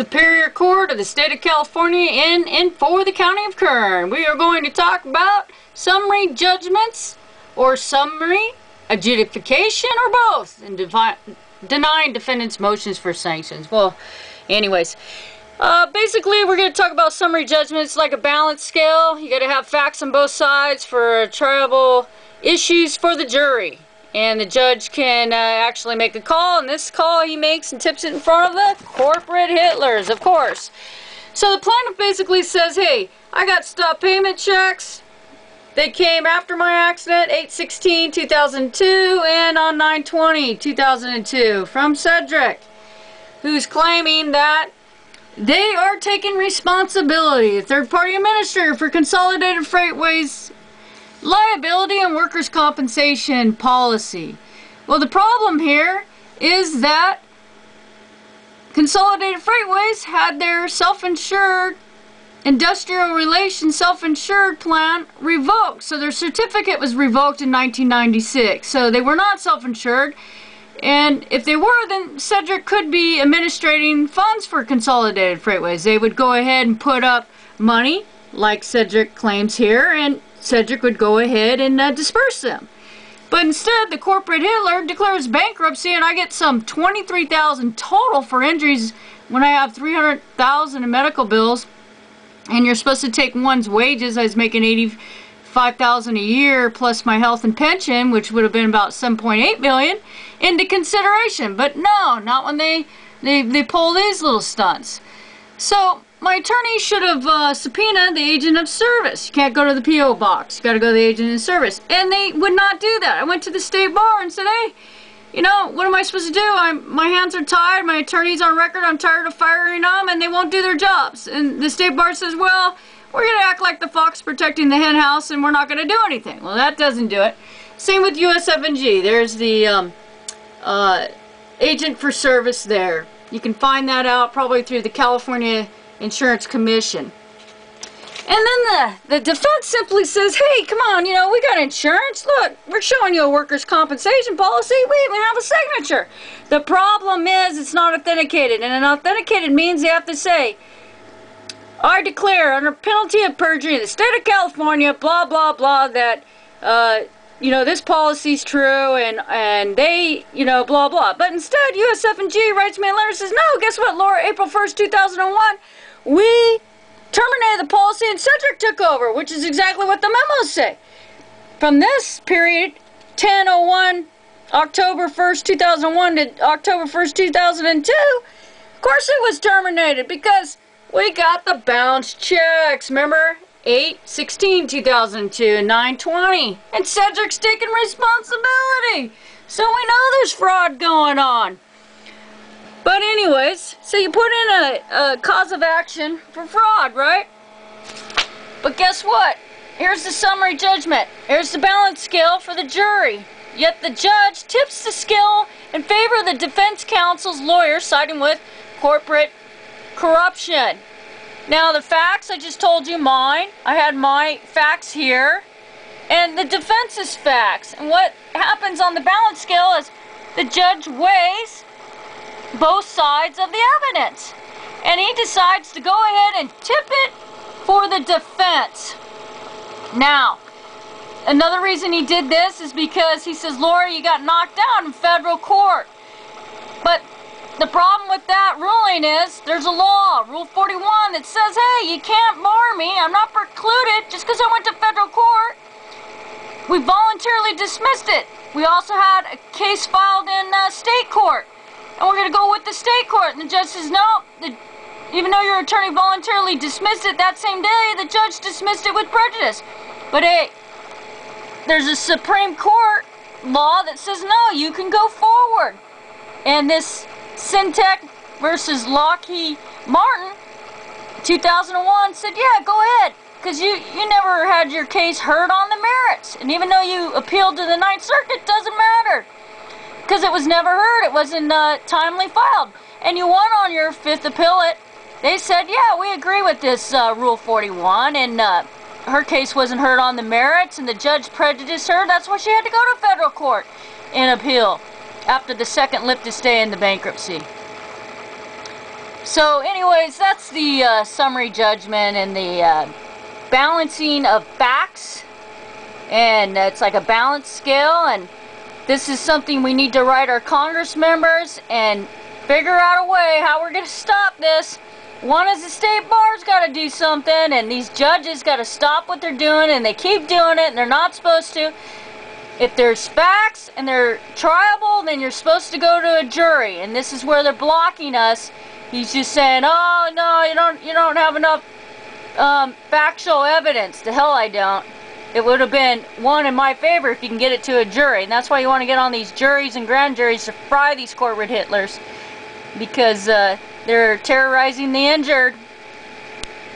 Superior Court of the State of California in and for the County of Kern. We are going to talk about summary judgments or summary adjudication or both and denying defendants' motions for sanctions. Well, anyways, uh, basically we're going to talk about summary judgments like a balance scale. You got to have facts on both sides for triable issues for the jury and the judge can uh, actually make a call and this call he makes and tips it in front of the corporate hitlers of course. So the plaintiff basically says hey I got stop payment checks. They came after my accident 816 2002 and on 920 2002 from Sedgwick who's claiming that they are taking responsibility. Third party administrator for consolidated freightways liability and workers' compensation policy. Well, the problem here is that Consolidated Freightways had their self-insured industrial relations self-insured plan revoked. So their certificate was revoked in 1996. So they were not self-insured. And if they were, then Sedgwick could be administrating funds for Consolidated Freightways. They would go ahead and put up money, like Sedgwick claims here, and Sedgwick would go ahead and uh, disperse them. But instead, the corporate Hitler declares bankruptcy, and I get some 23,000 total for injuries when I have 300,000 in medical bills. And you're supposed to take one's wages. I was making 85,000 a year plus my health and pension, which would have been about 7.8 million, into consideration. But no, not when they they they pull these little stunts. So my attorney should have uh, subpoenaed the agent of service. You can't go to the P.O. box. You got to go to the agent of service. And they would not do that. I went to the state bar and said, hey, you know, what am I supposed to do? I'm, my hands are tied. My attorney's on record. I'm tired of firing them, and they won't do their jobs. And the state bar says, well, we're going to act like the fox protecting the hen house, and we're not going to do anything. Well, that doesn't do it. Same with USF&G. There's the um, uh, agent for service there. You can find that out probably through the California Insurance Commission. And then the, the defense simply says, hey, come on, you know, we got insurance. Look, we're showing you a workers' compensation policy. We even have a signature. The problem is it's not authenticated. And an authenticated means you have to say, I declare under penalty of perjury in the state of California, blah, blah, blah, that, uh, you know, this policy's true and, and they, you know, blah, blah. But instead, USF&G writes me a letter and says, no, guess what, Laura, April 1st, 2001, we terminated the policy and Sedgwick took over, which is exactly what the memos say. From this period, 1001 October 1st, 2001 to October 1st, 2002, of course it was terminated because we got the bounce checks. Remember? 8 16 2002 and 920 and Sedgwick's taking responsibility so we know there's fraud going on but anyways, so you put in a, a cause of action for fraud, right? But guess what? Here's the summary judgment. Here's the balance scale for the jury. Yet the judge tips the scale in favor of the defense counsel's lawyer siding with corporate corruption. Now the facts, I just told you mine. I had my facts here. And the defense's facts. And what happens on the balance scale is the judge weighs both sides of the evidence. And he decides to go ahead and tip it for the defense. Now, another reason he did this is because he says, Laura, you got knocked out in federal court. But the problem with that ruling is there's a law, Rule 41, that says, hey, you can't bar me. I'm not precluded just because I went to federal court. We voluntarily dismissed it. We also had a case filed in uh, state court and we're going to go with the state court. And the judge says, no, the, even though your attorney voluntarily dismissed it that same day, the judge dismissed it with prejudice. But hey, there's a Supreme Court law that says, no, you can go forward. And this Semtek versus Lockheed Martin, 2001, said, yeah, go ahead. Because you, you never had your case heard on the merits. And even though you appealed to the Ninth Circuit, doesn't matter because it was never heard. It wasn't uh, timely filed. And you won on your fifth appellate. They said, yeah, we agree with this uh, Rule 41, and uh, her case wasn't heard on the merits, and the judge prejudiced her. That's why she had to go to federal court and appeal after the second lift to stay in the bankruptcy. So anyways, that's the uh, summary judgment and the uh, balancing of facts. And it's like a balance scale. And this is something we need to write our Congress members and figure out a way how we're going to stop this. One is the state bar's got to do something, and these judges got to stop what they're doing, and they keep doing it, and they're not supposed to. If there's facts and they're triable, then you're supposed to go to a jury, and this is where they're blocking us. He's just saying, "Oh no, you don't, you don't have enough um, factual evidence." The hell I don't. It would have been one in my favor if you can get it to a jury, and that's why you want to get on these juries and grand juries to fry these corporate Hitlers because uh, they're terrorizing the injured